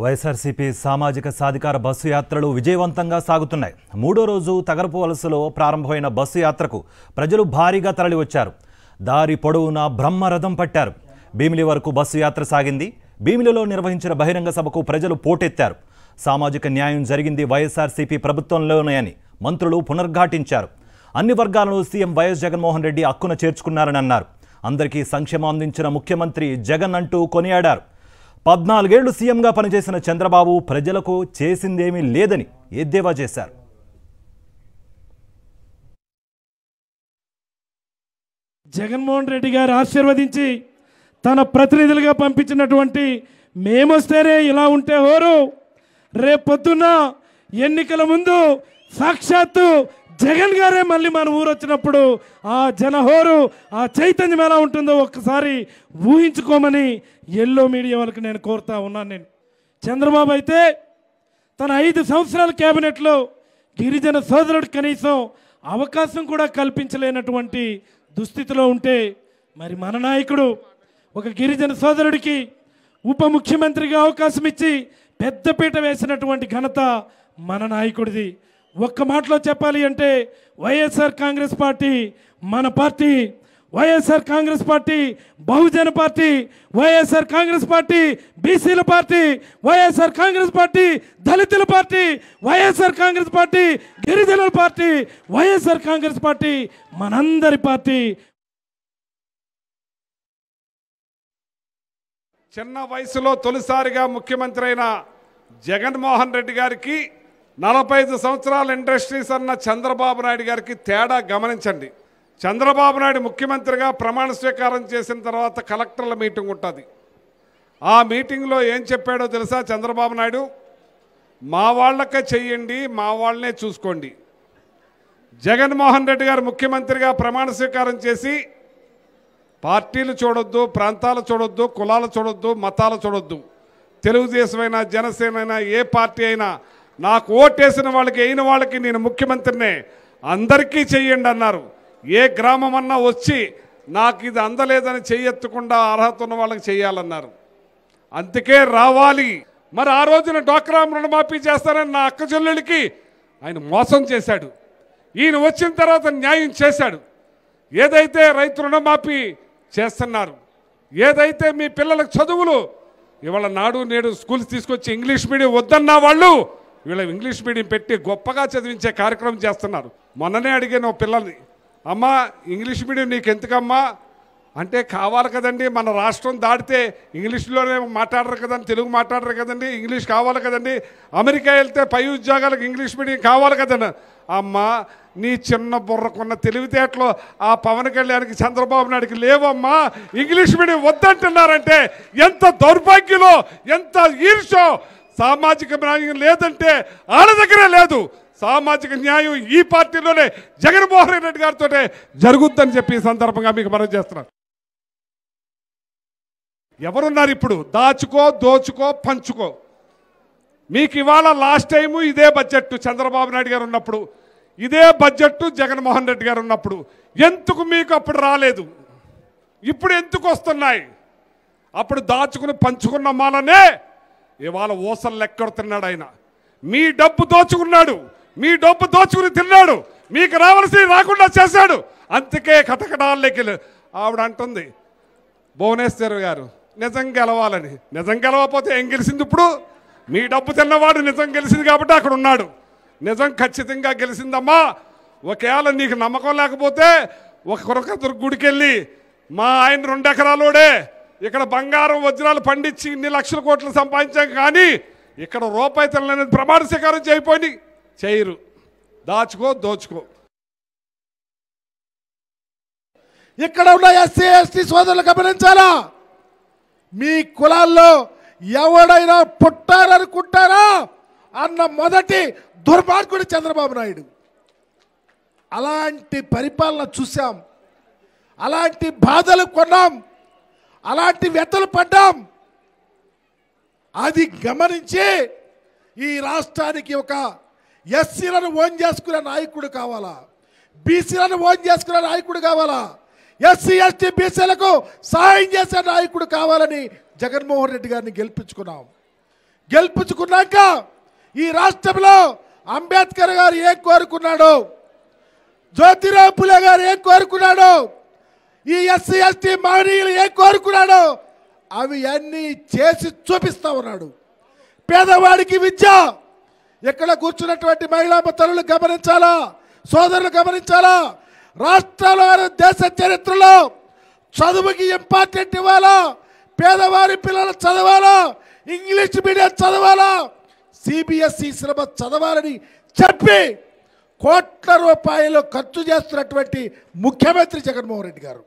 వైఎస్ఆర్సీపీ సామాజిక సాధికార బస్సు యాత్రలు విజయవంతంగా సాగుతున్నాయి. మూడో రోజు తగరపు వలసలో ప్రారంభమైన బస్సు యాత్రకు ప్రజలు భారీగా తరలివచ్చారు. దారి పొడవునా బ్రహ్మరథం పట్టారు. భీమిలి వరకు బస్సు యాత్ర సాగింది. భీమిలిలో నిర్వహించిన బహిరంగ సభకు ప్రజలు పోటెత్తారు. సామాజిక న్యాయం జరిగింది వైఎస్ఆర్సీపీ ప్రభుత్వంలోనే అని మంత్రులు పునర్ఘాటించారు. అన్ని వర్గాలను సీఎం వైఎస్ జగన్మోహన్ రెడ్డి అక్కున చేర్చుకున్నారని అన్నారు. అందరికీ సంక్షేమం అందించిన ముఖ్యమంత్రి జగన్ అంటూ కొనియాడారు. పద్నాలుగేళ్ళు సీఎంగా పనిచేసిన చంద్రబాబు ప్రజలకు చేసిందేమీ లేదని ఎద్దేవా చేశారు. జగన్మోహన్ రెడ్డి గారు ఆశీర్వదించి తన ప్రతినిధులుగా పంపించినటువంటి మేమొస్తేనే ఇలా ఉంటే హోరు. రేపొద్దున్న ఎన్నికల ముందు సాక్షాత్తు జగన్ గారే మళ్ళీ మన ఊరు వచ్చినప్పుడు ఆ జనహోరు ఆ చైతన్యం ఎలా ఉంటుందో ఒక్కసారి ఊహించుకోమని ఎల్లో మీడియా వాళ్ళకి నేను కోరుతా ఉన్నాను నేను. చంద్రబాబు అయితే తన ఐదు సంవత్సరాల కేబినెట్లో గిరిజన సోదరుడు కనీసం అవకాశం కూడా కల్పించలేనటువంటి దుస్థితిలో ఉంటే మరి మన నాయకుడు ఒక గిరిజన సోదరుడికి ఉప ముఖ్యమంత్రిగా అవకాశం ఇచ్చి పెద్దపీట వేసినటువంటి ఘనత మన నాయకుడిది. ఒక్క మాటలో చెప్పాలి అంటే వైఎస్ఆర్ కాంగ్రెస్ పార్టీ మన పార్టీ వైఎస్ఆర్ కాంగ్రెస్ పార్టీ బహుజన పార్టీ వైఎస్ఆర్ కాంగ్రెస్ పార్టీ బీసీల పార్టీ వైఎస్ఆర్ కాంగ్రెస్ పార్టీ దళితుల పార్టీ వైఎస్ఆర్ కాంగ్రెస్ పార్టీ గిరిజనుల పార్టీ వైఎస్ఆర్ కాంగ్రెస్ పార్టీ మనందరి పార్టీ. చిన్న వయసులో తొలిసారిగా ముఖ్యమంత్రి అయిన జగన్మోహన్ రెడ్డి గారికి నలభై ఐదు సంవత్సరాల ఇండస్ట్రీస్ అన్న చంద్రబాబు నాయుడు గారికి తేడా గమనించండి. చంద్రబాబు నాయుడు ముఖ్యమంత్రిగా ప్రమాణ స్వీకారం చేసిన తర్వాత కలెక్టర్ల మీటింగ్ ఉంటుంది. ఆ మీటింగ్లో ఏం చెప్పాడో తెలుసా చంద్రబాబు నాయుడు? మా వాళ్ళకే చెయ్యండి మా వాళ్ళనే చూసుకోండి. జగన్మోహన్ రెడ్డి గారు ముఖ్యమంత్రిగా ప్రమాణ స్వీకారం చేసి పార్టీలు చూడొద్దు ప్రాంతాలు చూడొద్దు కులాలు చూడొద్దు మతాలు చూడొద్దు. తెలుగుదేశమైనా జనసేన అయినా ఏ పార్టీ అయినా నాకు ఓటేసిన వాళ్ళకి అయిన వాళ్ళకి నేను ముఖ్యమంత్రినే అందరికీ చెయ్యండి అన్నారు. ఏ గ్రామం అన్నా వచ్చి నాకు ఇది అందలేదని చెయ్యెత్తకుండా అర్హత ఉన్న వాళ్ళకి చెయ్యాలన్నారు. అందుకే రావాలి. మరి ఆ రోజున డోక్రా రుణమాఫీ చేస్తానని నా అక్క చెల్లెళ్ళకి ఆయన మోసం చేశాడు. ఈయన వచ్చిన తర్వాత న్యాయం చేశాడు. ఏదైతే రైతు రుణమాఫీ చేస్తున్నారు ఏదైతే మీ పిల్లలకు చదువులు ఇవాళ నాడు నేడు స్కూల్స్ తీసుకొచ్చి ఇంగ్లీష్ మీడియం వద్దన్న వాళ్ళు వీళ్ళ ఇంగ్లీష్ మీడియం పెట్టి గొప్పగా చదివించే కార్యక్రమం చేస్తున్నారు. మొన్ననే అడిగాను ఓ పిల్లల్ని అమ్మా ఇంగ్లీష్ మీడియం నీకు ఎందుకమ్మా అంటే కావాలి కదండి మన రాష్ట్రం దాటితే ఇంగ్లీష్లోనే మాట్లాడరు కదండి తెలుగు మాట్లాడరు కదండి ఇంగ్లీష్ కావాలి కదండి అమెరికా వెళ్తే పై ఉద్యోగాలకు ఇంగ్లీష్ మీడియం కావాలి కదండి. అమ్మా నీ చిన్న బుర్రకున్న తెలివితేటలో ఆ పవన్ కళ్యాణ్కి చంద్రబాబు నాయుడికి లేవమ్మా ఇంగ్లీష్ మీడియం వద్దంటున్నారంటే ఎంత దౌర్భాగ్యలో ఎంత ఈర్షో సామాజిక న్యాయం లేదంటే వాళ్ళ దగ్గరే లేదు. సామాజిక న్యాయం ఈ పార్టీలోనే జగన్మోహన్ రెడ్డి గారితో జరుగుద్దని చెప్పి ఈ సందర్భంగా మీకు మనం చేస్తున్నాను ఎవరున్నారు ఇప్పుడు? దాచుకో దోచుకో పంచుకో. మీకు ఇవాళ లాస్ట్ టైము ఇదే బడ్జెట్ చంద్రబాబు నాయుడు గారు ఉన్నప్పుడు. ఇదే బడ్జెట్ జగన్మోహన్ రెడ్డి గారు ఉన్నప్పుడు. ఎందుకు మీకు అప్పుడు రాలేదు? ఇప్పుడు ఎందుకు వస్తున్నాయి? అప్పుడు దాచుకుని పంచుకున్న మాలనే ఇవాళ ఊసలు లెక్కెడుతున్నాడు ఆయన. మీ డబ్బు దోచుకున్నాడు. మీ డబ్బు దోచుకుని తిన్నాడు. మీకు రావాల్సి రాకుండా చేశాడు. అందుకే కటకటాలకి ఆవిడ అంటుంది భువనేశ్వర్ గారు నిజం గెలవాలని. నిజం గెలవకపోతే ఏం గెలిచింది ఇప్పుడు? మీ డబ్బు తిన్నవాడు నిజం గెలిచింది కాబట్టి అక్కడ ఉన్నాడు. నిజం ఖచ్చితంగా గెలిచిందమ్మా. ఒకవేళ నీకు నమ్మకం లేకపోతే ఒక కొరకతురు గుడికి వెళ్ళి మా ఆయన రెండు ఎకరాలోడే ఇక్కడ బంగారం వజ్రాలు పండించి ఇన్ని లక్షల కోట్లు సంపాదించాం కానీ ఇక్కడ రూపాయి తినలేని ప్రమాణ స్వీకారం చేయపోయి చేయరు. దాచుకో దోచుకో. ఇక్కడ ఉన్న ఎస్సీ ఎస్టీ సోదరులు గమనించాలా? మీ కులాల్లో ఎవడైనా పుట్టారనుకుంటారా? అన్న మొదటి దుర్మార్గుడు చంద్రబాబు నాయుడు. అలాంటి పరిపాలన చూసాం అలాంటి బాధలు కొన్నాం. అలాంటి వ్యతలు పడ్డాం. అది గమనించి ఈ రాష్ట్రానికి ఒక ఎస్సీలను ఓన్ చేసుకునే నాయకుడు కావాలా? బీసీలను ఓన్ చేసుకునే నాయకుడు కావాలా? ఎస్సీ ఎస్టీ బీసీలకు సహాయం చేసే నాయకుడు కావాలని జగన్మోహన్ రెడ్డి గారిని గెలిపించుకున్నాం. గెలిపించుకున్నాక ఈ రాష్ట్రంలో అంబేద్కర్ గారు ఏం కోరుకున్నాడు జ్యోతిరావు పులే గారు ఏం కోరుకున్నాడు ఈ ఎస్సీ ఎస్టీ మహనీయులు ఏం కోరుకున్నాడు అవి అన్నీ చేసి చూపిస్తా ఉన్నాడు. పేదవాడికి విద్య ఇక్కడ కూర్చున్నటువంటి మహిళా తల్లులు గమనించాలా? సోదరులు గమనించాలా? రాష్ట్రాల దేశ చరిత్రలో చదువుకి ఇంపార్టెంట్ ఇవ్వాలా? పేదవారి పిల్లలు చదవాలా? ఇంగ్లీష్ మీడియం చదవాలా? సిబిఎస్ఈ సిలబస్ చదవాలని చెప్పి కోట్ల రూపాయలు ఖర్చు చేస్తున్నటువంటి ముఖ్యమంత్రి జగన్మోహన్ రెడ్డి గారు.